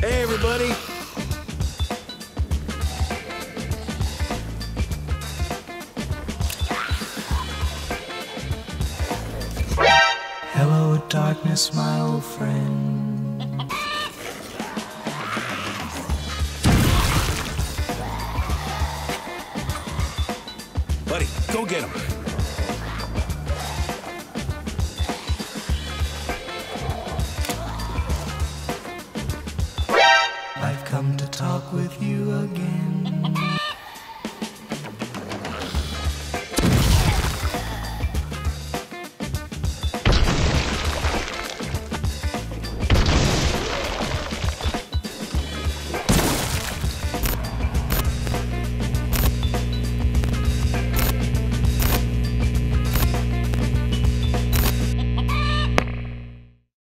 Hey, everybody. Hello, darkness, my old friend. Buddy, go get him. Come to talk with you again.